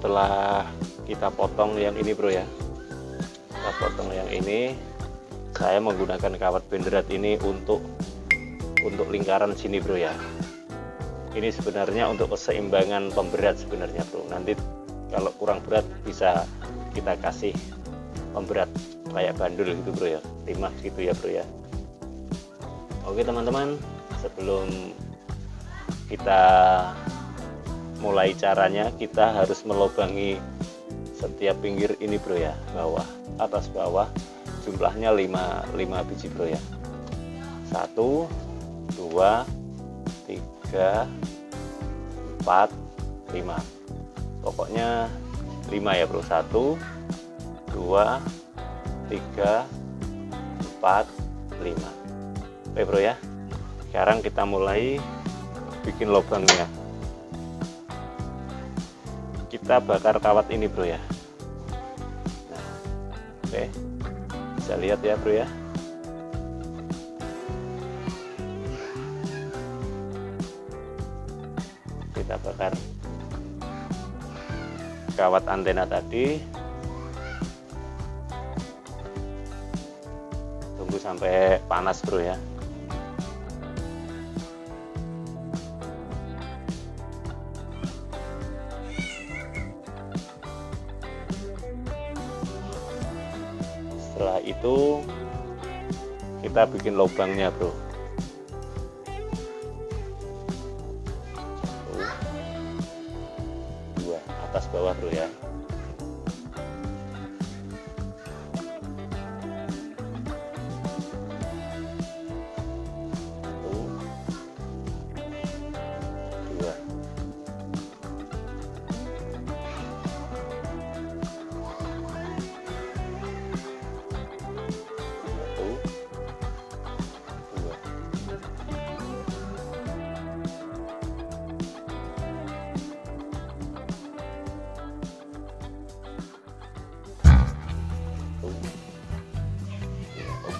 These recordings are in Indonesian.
setelah kita potong yang ini bro ya. Kita potong yang ini. Saya menggunakan kawat benderat ini untuk untuk lingkaran sini bro ya. Ini sebenarnya untuk keseimbangan pemberat sebenarnya bro. Nanti kalau kurang berat bisa kita kasih pemberat kayak bandul gitu bro ya. Timah gitu ya bro ya. Oke teman-teman sebelum kita mulai caranya kita harus melubangi setiap pinggir ini bro ya. Bawah atas bawah jumlahnya 5 5 biji bro ya. 1 2 3 4 5 pokoknya 5 ya bro. 1 2 3 4 5 oke bro ya. Sekarang kita mulai bikin lubangnya kita bakar kawat ini bro ya. Nah, oke. Bisa lihat ya bro ya. Kita bakar kawat antena tadi. Tunggu sampai panas bro ya setelah itu kita bikin lubangnya bro. Dua atas bawah bro ya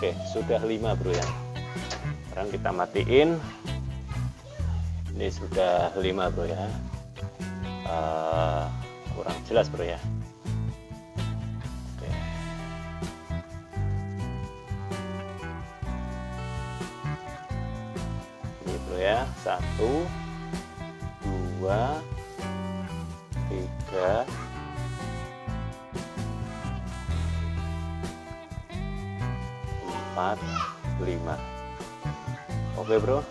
Oke, sudah lima bro ya. Sekarang kita matiin. Ini sudah lima bro ya. Eh, kurang jelas bro ya. Oke. Ini bro ya. Satu, dua, tiga, empat, lima. Oke bro.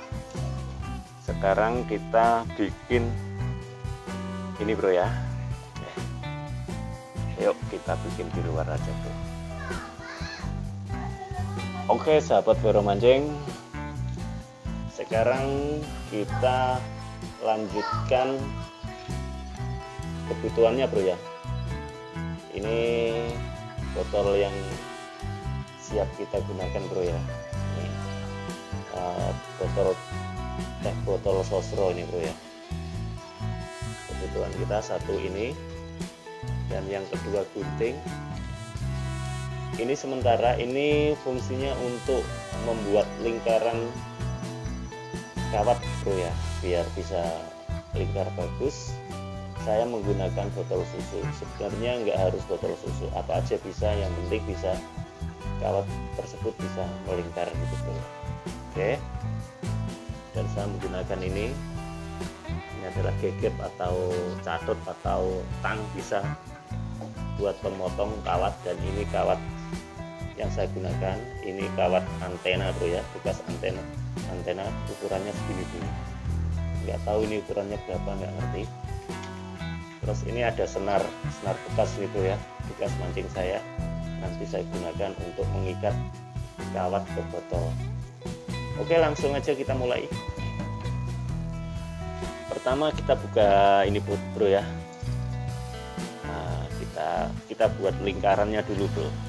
Sekarang kita bikin ini bro ya. Yuk kita bikin di luar aja bro. Oke sahabat Vero Mancing. Sekarang kita lanjutkan kebutuhannya bro ya. Ini botol yang siap kita gunakan bro ya. Ini uh, botol teh botol sosro ini bro ya. Kebutuhan kita satu ini. Dan yang kedua gunting. Ini sementara ini fungsinya untuk membuat lingkaran kawat bro ya biar bisa lingkar bagus. Saya menggunakan botol susu. Sebenarnya nggak harus botol susu. Apa aja bisa yang penting bisa kawat tersebut bisa melingkar gitu bro. oke. Dan saya menggunakan ini. Ini adalah gegep atau catut atau tang bisa buat pemotong kawat. Dan ini kawat yang saya gunakan ini kawat antena bro ya. Bekas antena. Antena ukurannya segini gini nggak tahu ini ukurannya berapa nggak ngerti. Terus ini ada senar senar bekas gitu ya. Bekas mancing saya nanti saya gunakan untuk mengikat kawat ke botol. Oke langsung aja kita mulai. Pertama kita buka ini bro ya. Nah, kita kita buat lingkarannya dulu bro